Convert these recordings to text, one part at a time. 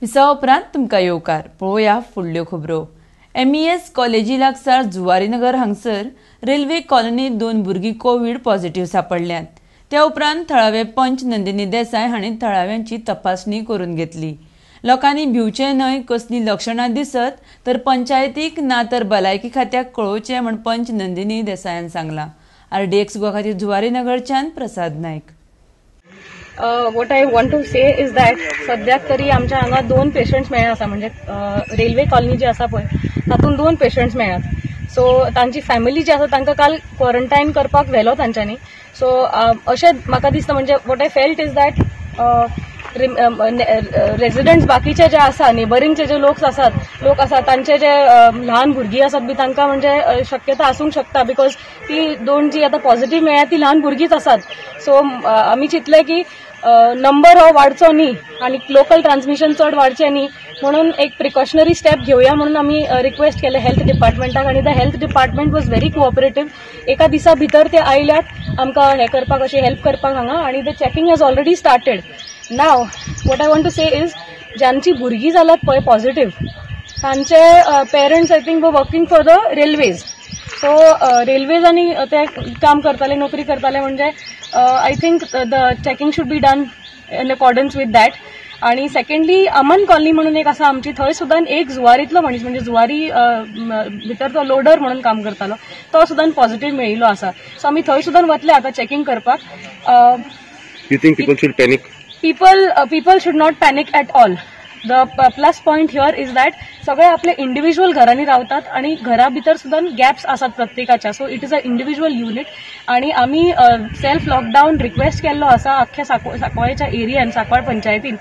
Visa उपरांत तुमकां येवकार. पळोवया फुडल्यो खबरो. एम ई एस कॉलेजी लागसार जुवारीनगर हांगसर रेल्वे कॉलनीत दोन भुरगीं कोवीड पॉझिटिव्ह सापडल्यात. त्या उपरांत थळावे पंच नंदिनी देसाय हांणी थळाव्यांची तपासणी करून घेतली. लोकांनी भिवचे न्हय कसली लक्षणां दिसत तर पंचायतीक ना तर भलायकी खात्याक कळोवचें म्हण पंच नंदिनी देसायान सांगलां. एक्स गोवा खातीर जुवारीनगरच्यान Prasad Naik. What I want to say is that सद्याक तरी आमच्या हांगा दोन पेशंट्स मेळ्ळे आसा म्हणजे uh, रेल्वे कॉलनी जी आसा पळय तातूंत दोन पेशंट्स मेळ्ळ्यात सो तांची फॅमिली जी आसा तांकां काल क्वॉरंटायन करपाक व्हेलो तांच्यांनी सो uh, अशें म्हाका दिसता म्हणजे what I felt is that residents बाकीचे जे आसा नेबरिंगचे जे लोक आसात लोक आसात तांचे जे ल्हान भुरगीं आसात बी तांकां म्हणजे शक्यता आसूंक शकता बिकॉज ती दोन जी आतां पॉझिटिव्ह मेळ्ळ्या ती ल्हान भुरगींच आसात सो आमी चिंतलें की नंबर हो वाडचो न्ही आणि लोकल ट्रान्समिशन चड वाडचें न्ही म्हणून एक प्रिकॉशनरी स्टेप घेवया म्हणून आमी रिक्वेस्ट केले हेल्थ डिपार्टमेंटाक आणि the health department was very cooperative एका दिसा भितर ते आयल्यात आमकां हें करपाक अशें हेल्प करपाक हांगा आनी the checking has already started now what I want to say is ज्यांची भुरगीं जाल्यात पळय पॉझिटिव्ह तांचे parents I think working for the railways so रेल्वेजांनी ते काम करताले नोकरी करताले म्हणजे I think the checking should be done in accordance with that आणि सेकंडली अमन कॉलनी म्हणून एक आसा आमची थंय सुद्दां एक जुवारीतलो मनीस म्हणजे जुवारी भितर तो लोडर म्हणून काम करतालो. तो सुद्दां पॉझिटिव्ह मेळिल्लो आसा सो आमी थंय सुद्दां वतले आतां चेकिंग करपाक. You think people should panic people people should not panic at all the plus point here is that सगळे आपले इंडिव्हिज्युअल घरांनी रावतात आणि घरा भितर सुद्धा गॅप्स असतात प्रत्येकाच्या. So it is a individual unit आणि आम्ही सेल्फ लॉकडाऊन रिक्वेस्ट केल्लो असा अख्ख्या सांकवाळच्या एरियान सांकवाळ पंचायतीन.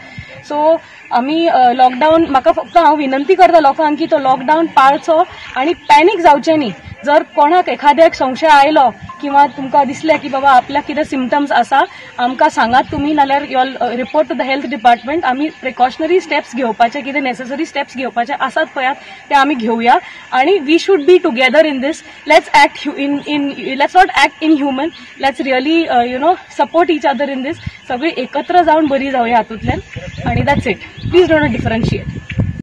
सो आम्ही लॉकडाऊन म्हाका फक्त हांव विनंती करता लोकांक की तो लॉकडाऊन पाळचो आणि पॅनीक जावचें न्ही. जर कोणाक एखाद्याक संशय आयलो किंवा तुमकां दिसलें की बाबा आपल्याक कितें सिमटम्स आसा आमकां सांगात तुमी नाल्यार your report to the health department आमी प्रिकॉशनरी स्टेप्स घेवपाचे कितें नेसेसरी स्टेप्स घेवपाचे आसात पळयात ते आमी घेवया आणि we should be together in these let's act in in let's not act in human let's really you know support each other in these सगळी एकत्र जावन बरी जावया हातूंतल्यान. आणि that's it please don't differentiate